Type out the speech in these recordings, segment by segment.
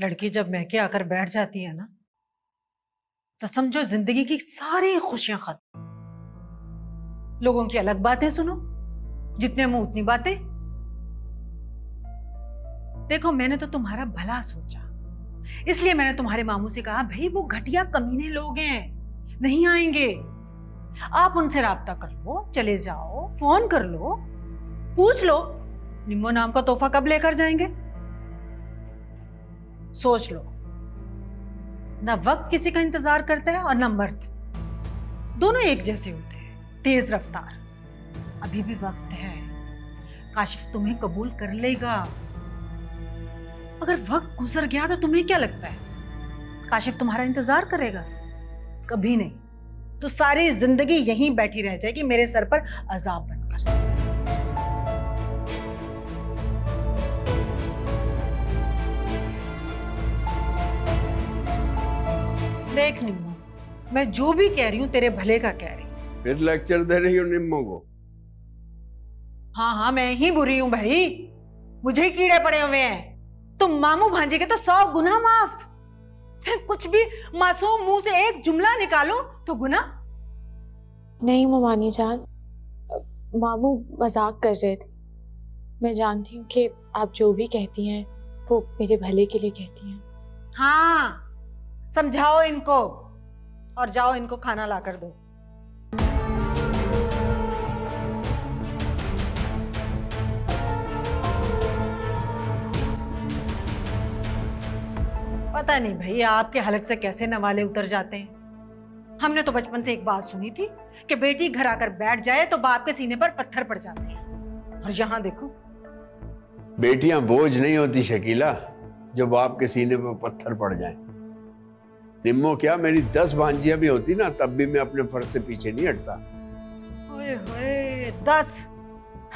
लड़की जब महके आकर बैठ जाती है ना तो समझो ज़िंदगी की सारी खुशियाँ खत्म। लोगों की अलग बातें सुनो, जितने मुँह उतनी बातें। देखो, मैंने तो तुम्हारा भला सोचा। इसलिए मैंने तुम्हारे मामू से कहा, भाई, वो घटिया कमीने लोग हैं, नहीं आएँगे। आप उनसे राब्ता कर लो, चले जाओ, फ़ोन कर लो, पूछ लो निम्बो नाम का तोहफा कब लेकर जाएँगे? सोच लो। ना वक्त किसी का इंतज़ार करता है और ना मर्द। दोनों एक जैसे होते हैं, तेज रफ्तार। अभी भी वक्त है। काशिफ तुम्हें कबूल कर लेगा। अगर वक्त गुजर गया तो तुम्हें क्या लगता है? काशिफ तुम्हारा इंतज़ार करेगा? कभी नहीं। तो सारी ज़िंदगी यहीं बैठी रह जाएगी मेरे सर पर अजाब बनकर। देख निम्मो मैं जो भी कह रही हूँ तेरे भले का कह रही हूँ। फिर लेक्चर दे रही हो निम्मो को? हाँ हाँ मैं ही बुरी हूँ भाई। मुझे ही कीड़े पड़े हुए हैं। तुम मामू भांजे के तो सौ गुना माफ़। फिर कुछ भी मासूम मुँह से एक जुमला निकालो तो गुना। नहीं ममानी जान। मामू मज़ाक कर रहे थे। मैं जानती हूँ कि आप जो भी कहती हैं वो मेरे भले के लिए कहती हैं। हाँ समझाओ इनको और जाओ इनको खाना ला कर दो। पता नहीं भाई आपके हलक से कैसे नवाले उतर जाते हैं? हमने तो बचपन से एक बात सुनी थी कि बेटी घर आकर बैठ जाए तो बाप के सीने पर पत्थर पड़ जाते हैं। और यहाँ देखो। बेटियाँ बोझ नहीं होती शकीला जो बाप के सीने पर पत्थर पड़ जाए। निम्मो क्या मेरी दस भांजियाँ भी होती ना तब भी मैं अपने फ़र्ज़ से पीछे नहीं हटता। ओए दस।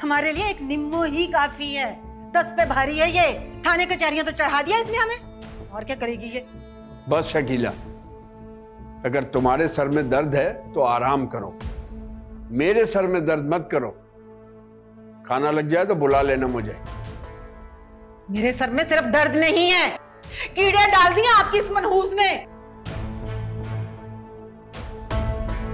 हमारे लिए एक निम्मो ही काफ़ी है। दस पे भारी है ये। थाने कचहरियाँ तो चढ़ा दिया इसने हमें। और क्या करेगी ये? बस शकीला अगर तुम्हारे सर में दर्द है तो आराम करो। मेरे सर में दर्द मत करो। खाना लग जाए तो बुला लेना मुझे। मेरे सर में सिर्फ़ दर्द नहीं है। कीड़े डाल दिए आपकी इस मनहूस ने।